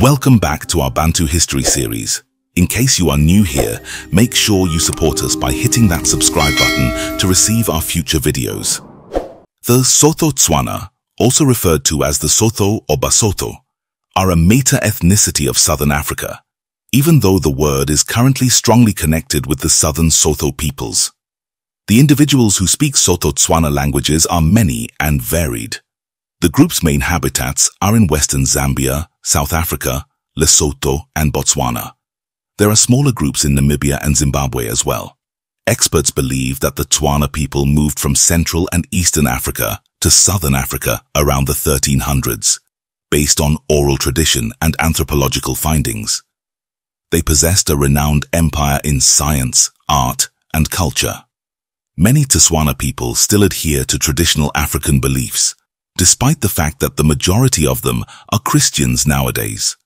Welcome back to our Bantu History series. In case you are new here, make sure you support us by hitting that subscribe button to receive our future videos. The Sotho Tswana, also referred to as the Sotho or Basotho, are a meta ethnicity of southern Africa, even though the word is currently strongly connected with the southern Sotho peoples. The individuals who speak Sotho Tswana languages are many and varied. The group's main habitats are in western Zambia, South Africa, Lesotho, and Botswana. There are smaller groups in Namibia and Zimbabwe as well. Experts believe that the Tswana people moved from Central and Eastern Africa to Southern Africa around the 1300s, based on oral tradition and anthropological findings. They possessed a renowned empire in science, art, and culture. Many Tswana people still adhere to traditional African beliefs, despite the fact that the majority of them are Christians nowadays.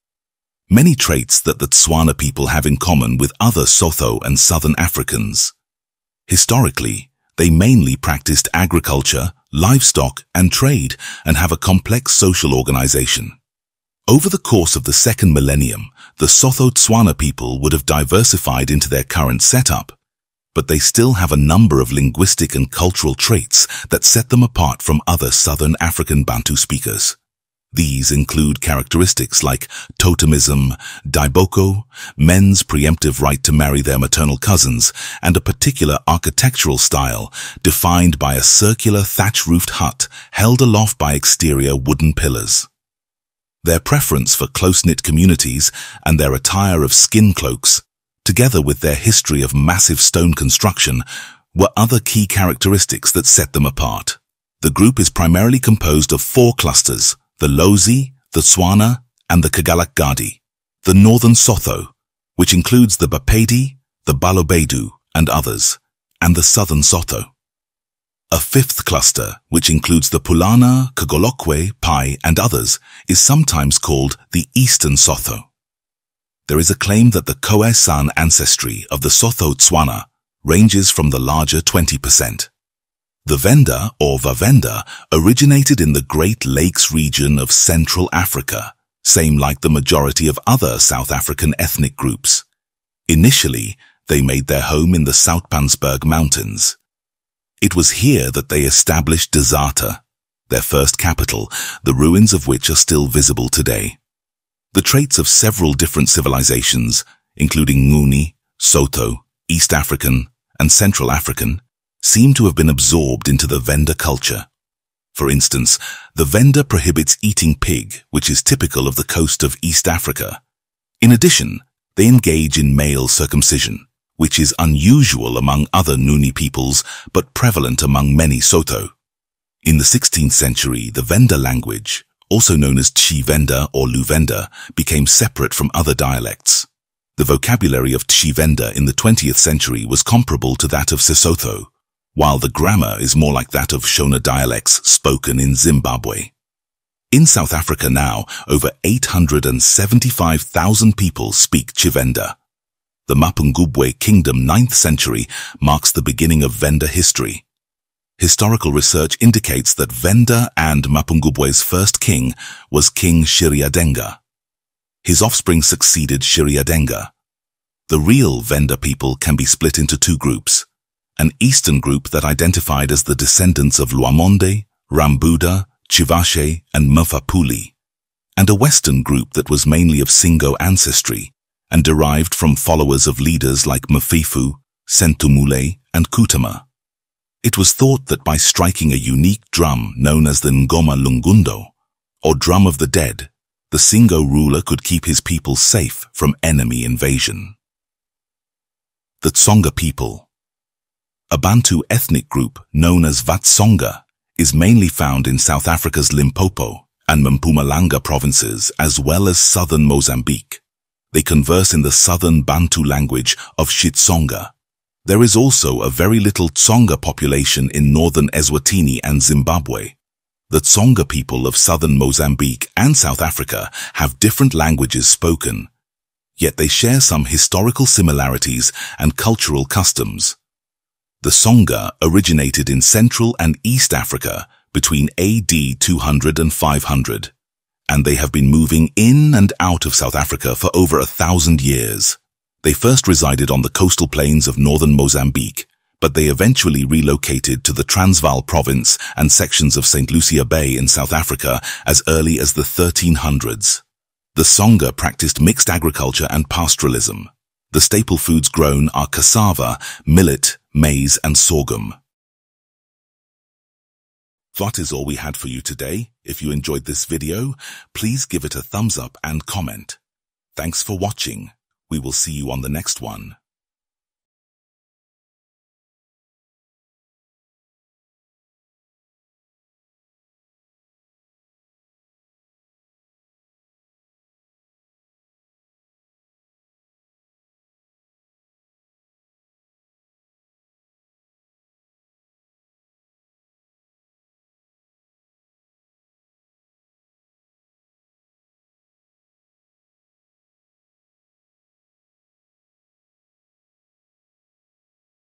Many traits that the Tswana people have in common with other Sotho and Southern Africans. Historically, they mainly practiced agriculture, livestock, and trade and have a complex social organization. Over the course of the second millennium, the Sotho Tswana people would have diversified into their current setup, but they still have a number of linguistic and cultural traits that set them apart from other Southern African Bantu speakers. These include characteristics like totemism, diboko, men's preemptive right to marry their maternal cousins, and a particular architectural style defined by a circular thatch-roofed hut held aloft by exterior wooden pillars. Their preference for close-knit communities and their attire of skin cloaks together with their history of massive stone construction, were other key characteristics that set them apart. The group is primarily composed of four clusters, the Lozi, the Tswana, and the Kgalagadi. The Northern Sotho, which includes the Bapedi, the Balobedu, and others, and the Southern Sotho. A fifth cluster, which includes the Pulana, Kagolokwe, Pai, and others, is sometimes called the Eastern Sotho there is a claim that the Khoisan ancestry of the Sotho Tswana ranges from the larger 20%. The Venda or Vavenda originated in the Great Lakes region of Central Africa, same like the majority of other South African ethnic groups. Initially, they made their home in the Soutpansberg Mountains. It was here that they established Dzata, their first capital, the ruins of which are still visible today. The traits of several different civilizations, including Nguni, Sotho, East African, and Central African, seem to have been absorbed into the Venda culture. For instance, the Venda prohibits eating pig, which is typical of the coast of East Africa. In addition, they engage in male circumcision, which is unusual among other Nguni peoples, but prevalent among many Sotho. In the 16th century, the Venda language, also known as Tshivenda or Luvenda, became separate from other dialects. The vocabulary of Tshivenda in the 20th century was comparable to that of Sesotho, while the grammar is more like that of Shona dialects spoken in Zimbabwe. In South Africa now, over 875,000 people speak Tshivenda. The Mapungubwe Kingdom 9th century marks the beginning of Venda history. Historical research indicates that Venda and Mapungubwe's first king was King Shiriyadenga. His offspring succeeded Shiriyadenga. The real Venda people can be split into two groups, an eastern group that identified as the descendants of Lwamonde, Rambuda, Tshivashe, and Mphapuli, and a western group that was mainly of Singo ancestry and derived from followers of leaders like Mphephu, Senthumule, and Kutama. It was thought that by striking a unique drum known as the Ngoma Lungundo, or drum of the dead, the Singo ruler could keep his people safe from enemy invasion. The Tsonga people A Bantu ethnic group known as Vatsonga is mainly found in South Africa's Limpopo and Mpumalanga provinces as well as southern Mozambique. They converse in the southern Bantu language of Xitsonga, there is also a very little Tsonga population in northern Eswatini and Zimbabwe. The Tsonga people of southern Mozambique and South Africa have different languages spoken, yet they share some historical similarities and cultural customs. The Tsonga originated in Central and East Africa between AD 200 and 500, and they have been moving in and out of South Africa for over a thousand years. They first resided on the coastal plains of northern Mozambique, but they eventually relocated to the Transvaal province and sections of St. Lucia Bay in South Africa as early as the 1300s. The Tsonga practiced mixed agriculture and pastoralism. The staple foods grown are cassava, millet, maize and sorghum. That is all we had for you today. If you enjoyed this video, please give it a thumbs up and comment. Thanks for watching. We will see you on the next one.